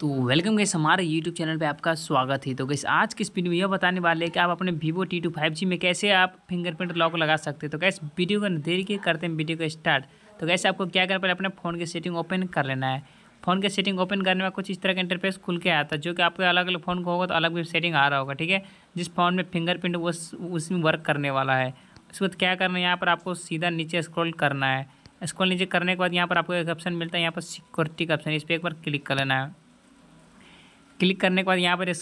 तो welcome guys हमारे YouTube channel पे आपका स्वागत है। तो गैस आज की इस वीडियो में यह बताने वाले हैं कि आप अपने Vivo T two five G में कैसे आप फिंगरप्रिंट लॉक लगा सकते हैं। तो गैस वीडियो को देरी के करते हैं वीडियो को स्टार्ट तो गैस आपको क्या करना पहले अपने फ़ोन की सेटिंग ओपन कर लेना है। फ़ोन की सेटिंग ओपन करने में कुछ इस तरह का इंटरफेस खुल के आता है, जो कि आपके अलग अलग फ़ोन को होगा तो अलग भी सेटिंग आ रहा होगा, ठीक है? जिस फ़ोन में फिंगरप्रिंट उस, उसमें वर्क करने वाला है। उसके बाद क्या करना है, यहाँ पर आपको सीधा नीचे स्क्रॉल करना है। स्क्रॉल नीचे करने के बाद यहाँ पर आपको एक ऑप्शन मिलता है, यहाँ पर सिक्योरिटी का ऑप्शन इस पर एक बार क्लिक कर लेना है। क्लिक करने के बाद यहाँ पर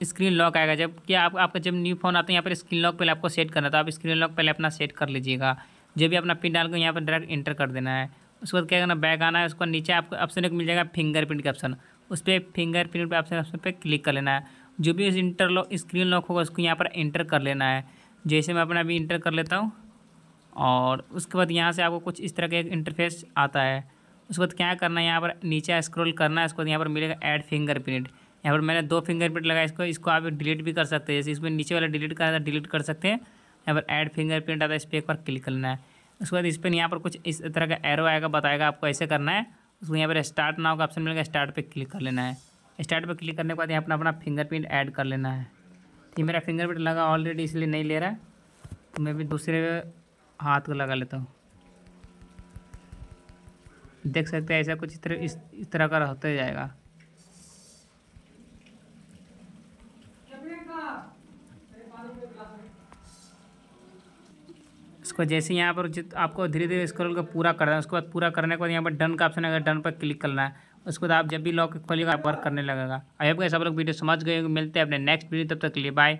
स्क्रीन लॉक आएगा। जब क्या आप, आपका जब न्यू फ़ोन आता है, यहाँ पर स्क्रीन लॉक पहले आपको सेट करना था आप स्क्रीन लॉक पहले अपना सेट कर लीजिएगा। जो भी अपना पिन डाल कर यहाँ पर डायरेक्ट इंटर कर देना है। उसके बाद क्या करना बैक आना है, उसके नीचे आपको ऑप्शन एक मिल जाएगा, फिंगरप्रिंट का ऑप्शन। उस पर फिंगरप्रिंट ऑप्शन ऑप्शन पर क्लिक कर लेना है। जो भी इंटर लॉक स्क्रीन लॉक होगा, उसको यहाँ पर इंटर कर लेना है। जैसे मैं अपना अभी इंटर कर लेता हूँ, और उसके बाद यहाँ से आपको कुछ इस तरह का एक इंटरफेस आता है। उसके बाद क्या करना है, यहाँ पर नीचे स्क्रॉल करना है, उसके बाद यहाँ पर मिलेगा ऐड फिंगरप्रिंट। यहाँ पर मैंने दो फिंगरप्रिंट लगाया इसको इसको आप डिलीट भी कर सकते हैं। जैसे इसमें नीचे वाला डिलीट करना है डिलीट कर सकते हैं। यहाँ पर ऐड फिंगरप्रिंट आता है, इस पर एक बार क्लिक करना है। उसके बाद इस पर यहाँ पर कुछ इस तरह का एरो आएगा, बताएगा आपको ऐसे करना है। उसको यहाँ पर स्टार्ट नाउ का ऑप्शन मिलेगा स्टार्ट पर क्लिक कर लेना है। स्टार्ट पर क्लिक करने के बाद यहाँ अपना अपना फिंगरप्रिंट ऐड कर लेना है। तो मेरा फिंगरप्रिंट लगा ऑलरेडी इसलिए नहीं ले रहा है। तो मैं भी दूसरे हाथ को लगा लेता हूँ। देख सकते हैं, ऐसा कुछ इस तरह का होता जाएगा। इसको जैसे यहाँ पर आपको धीरे धीरे स्क्रॉल को पूरा करना है, उसके बाद पूरा करने के बाद यहाँ पर डन का ऑप्शन है डन पर क्लिक करना है, उसके बाद आप जब भी लॉक खोलिएगा वर्क करने लगेगा। आई होप सब लोग वीडियो समझ गए मिलते हैं अपने नेक्स्ट वीडियो तब तक लिए बाय